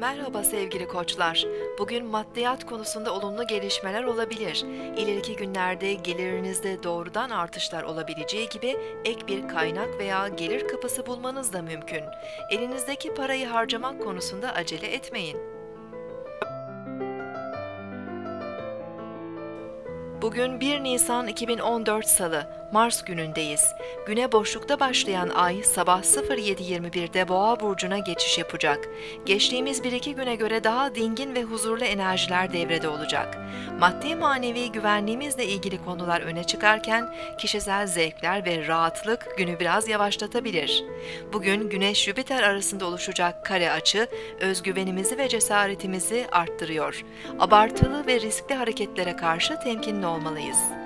Merhaba sevgili koçlar. Bugün maddiyat konusunda olumlu gelişmeler olabilir. İleriki günlerde gelirinizde doğrudan artışlar olabileceği gibi ek bir kaynak veya gelir kapısı bulmanız da mümkün. Elinizdeki parayı harcamak konusunda acele etmeyin. Bugün 1 Nisan 2014 Salı, Mars günündeyiz. Güne boşlukta başlayan ay sabah 07.21'de Boğa burcuna geçiş yapacak. Geçtiğimiz 1-2 güne göre daha dingin ve huzurlu enerjiler devrede olacak. Maddi manevi güvenliğimizle ilgili konular öne çıkarken kişisel zevkler ve rahatlık günü biraz yavaşlatabilir. Bugün Güneş-Jüpiter arasında oluşacak kare açı özgüvenimizi ve cesaretimizi arttırıyor. Abartılı ve riskli hareketlere karşı temkinli olmalıyız. anomalies.